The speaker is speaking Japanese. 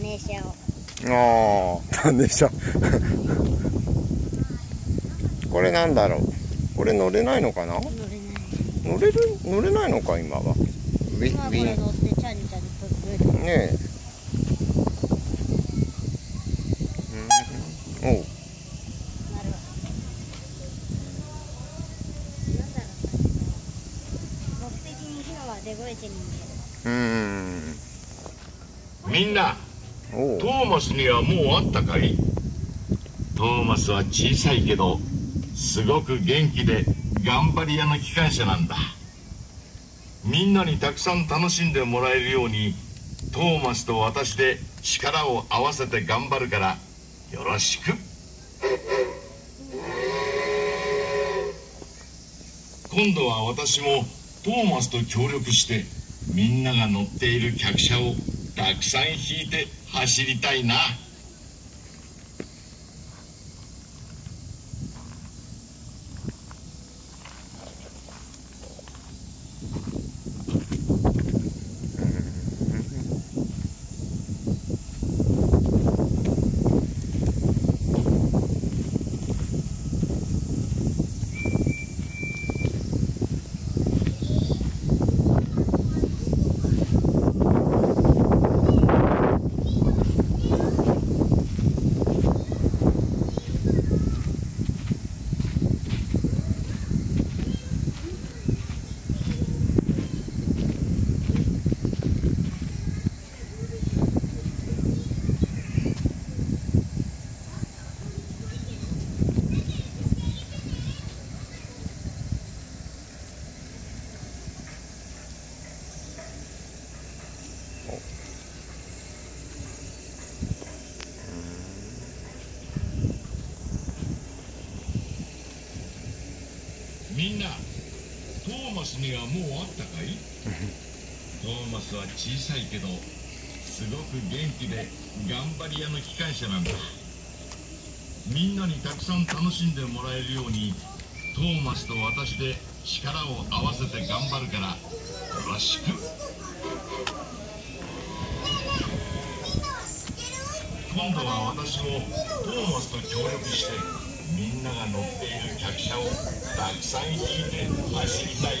電車をああなんでしょこれなんだろう？これ乗れないのかな？乗れない乗れる乗れないのか今は？ウィ今こウィンれ乗ってチャリチャリとる。ねえ。うん。おう。なるわなんだろう目的に火のはデゴイチに見うーん。みんなトーマスにはもう会ったかい？トーマスは小さいけどすごく元気で頑張り屋の機関車なんだ。みんなにたくさん楽しんでもらえるようにトーマスと私で力を合わせて頑張るからよろしく。今度は私もトーマスと協力してみんなが乗っている客車をたくさん引いて走りたいな。みんなトーマスにはもう会ったかい？トーマスは小さいけどすごく元気で頑張り屋の機関車なんだ。みんなにたくさん楽しんでもらえるようにトーマスと私で力を合わせて頑張るからよろしく。今度は私もトーマスと協力してみんなが乗っている客車をたくさん引いて走りたい。